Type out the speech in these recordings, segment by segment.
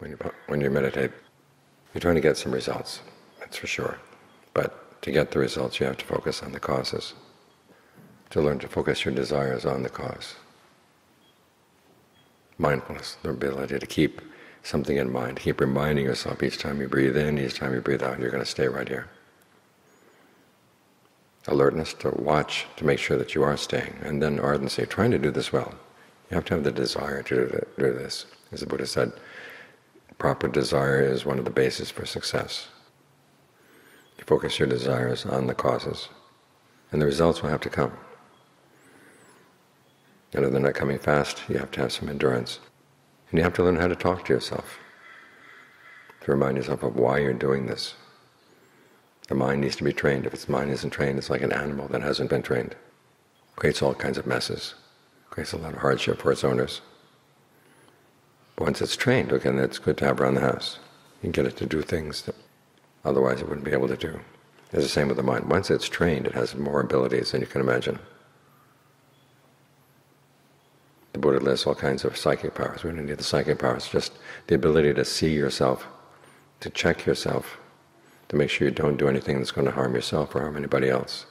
when you, when you meditate. You're trying to get some results, that's for sure. But to get the results, you have to focus on the causes. To learn to focus your desires on the cause. Mindfulness, the ability to keep something in mind, keep reminding yourself each time you breathe in, each time you breathe out, you're going to stay right here. Alertness to watch, to make sure that you are staying, and then ardency, trying to do this well. You have to have the desire to do this. As the Buddha said, proper desire is one of the bases for success. You focus your desires on the causes, and the results will have to come. And if they're not coming fast, you have to have some endurance. And you have to learn how to talk to yourself, to remind yourself of why you're doing this. The mind needs to be trained. If its mind isn't trained, it's like an animal that hasn't been trained. Creates all kinds of messes creates a lot of hardship for its owners. Once it's trained, okay, it's good to have around the house. You can get it to do things that otherwise it wouldn't be able to do. It's the same with the mind. Once it's trained, it has more abilities than you can imagine. The Buddha lists all kinds of psychic powers. We don't need the psychic powers, just the ability to see yourself, to check yourself, to make sure you don't do anything that's going to harm yourself or harm anybody else.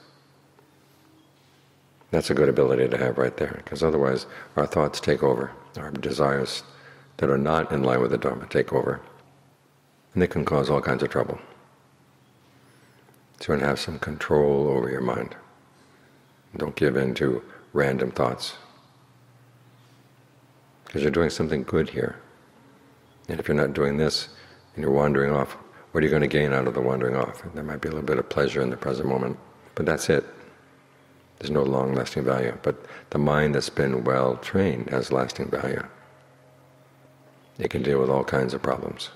That's a good ability to have right there, because otherwise our thoughts take over, our desires that are not in line with the Dharma take over, and they can cause all kinds of trouble. So you want to have some control over your mind. Don't give in to random thoughts, because you're doing something good here. And if you're not doing this and you're wandering off, what are you going to gain out of the wandering off? There might be a little bit of pleasure in the present moment, but that's it. There's no long-lasting value. But the mind that's been well trained has lasting value. It can deal with all kinds of problems.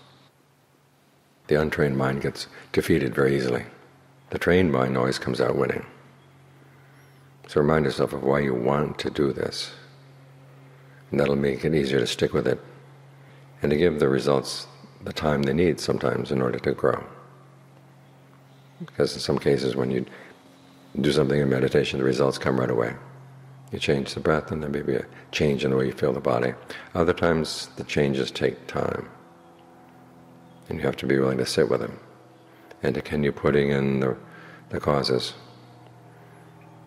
The untrained mind gets defeated very easily. The trained mind always comes out winning. So remind yourself of why you want to do this. And that'll make it easier to stick with it and to give the results the time they need sometimes in order to grow. Because in some cases when you do something in meditation, the results come right away. You change the breath and there may be a change in the way you feel the body. Other times the changes take time. And you have to be willing to sit with them and to continue putting in the, the causes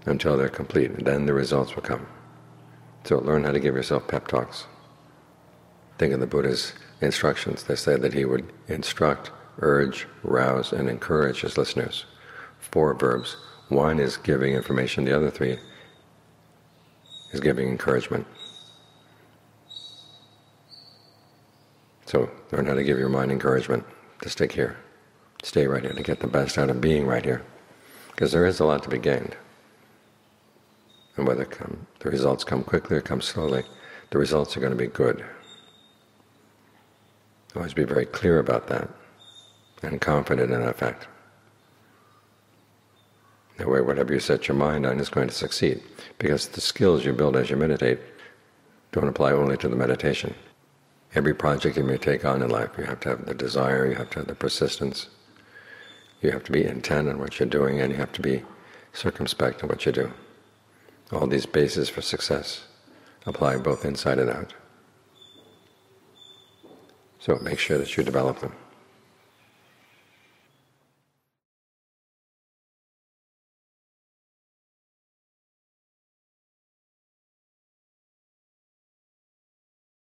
until they're complete. And then the results will come. So learn how to give yourself pep talks. Think of the Buddha's instructions. They said that he would instruct, urge, rouse, and encourage his listeners. Four verbs one is giving information, the other three is giving encouragement. So learn how to give your mind encouragement to stick here, stay right here, to get the best out of being right here. Because there is a lot to be gained. And whether come, the results come quickly or come slowly, the results are going to be good. Always be very clear about that and confident in that fact. That way whatever you set your mind on is going to succeed. Because the skills you build as you meditate don't apply only to the meditation. Every project you may take on in life, you have to have the desire, you have to have the persistence, you have to be intent on what you're doing, and you have to be circumspect in what you do. All these bases for success apply both inside and out. So make sure that you develop them.